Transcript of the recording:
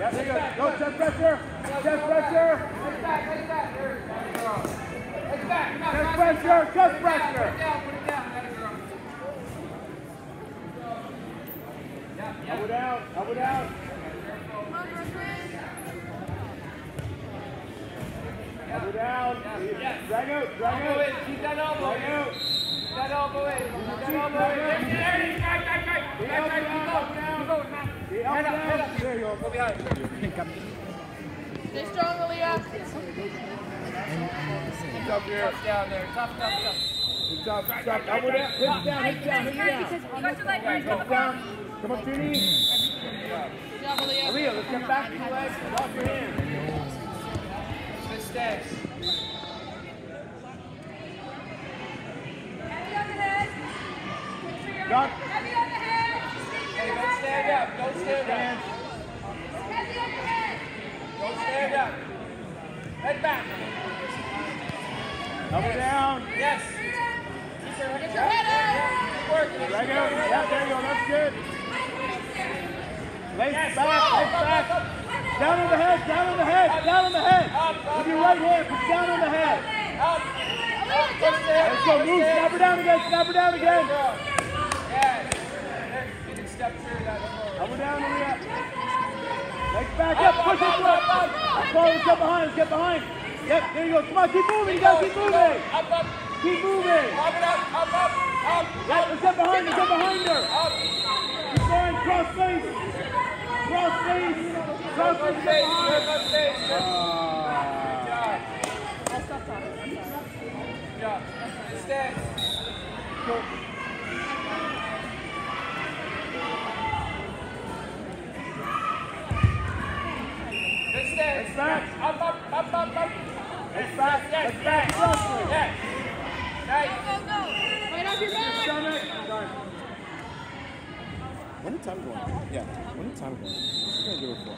Yeah, there you go. Go, chest pressure. Chest pressure. Head back, head back. There you back. Come on, Chest pressure. Put it down, put it down. Yeah. Elbow down. Elbow down. Down. Yes. Drag out. Drag Elbow out. in. Keep that elbow Drag in. out. Keep that elbow in. Keep that elbow in. There, there, there. Right, right, right. Right, right. Keep going. Keep going, Head up, head up. There you go. Stay strong, Aaliyah. It's up here. Tough down there. Tough, tough, tough. It's up. Up. Hit down. Hit it down. Hit it down. Got your leg. Hit it down. Come on, Trini. Good job, Aaliyah. Aaliyah, let's get back to your legs. Off your hands. Good stance. Heavy on the head. Doc. Heavy on the head. Hey, don't stand up. Don't stand up. Hands. Heavy on head. Don't stand up. Head back. Elbow down. Yes. Get your head up. Keep working. Drag out. Yeah, there you go. That's good. Legs back. Legs back. Down on the head. Down on the head. Down on the head. With your right hand, put down on the head. Up. Up. Push the head. Let's go. Move. Snap her down again. Snap her down again. Yes. You can step through Let's get behind. Let's get behind. Yep. There you go. Come on. Keep moving. You gotta keep moving. Up, up. Keep moving. Up up. Up, up. Up. Yep. Let's get behind her. Get behind her. Up. Keep going. Cross face. Cross face. Cross face. Get behind. Stay. Stay. Good Ah. job. I'll stop talking. Good job. Good stance. It's back. Up, up, up, up, up. Yes, yes. Yes. Nice. Go, go. Right off your back. When did time go? Yeah. When did time go on? What are you gonna do it for?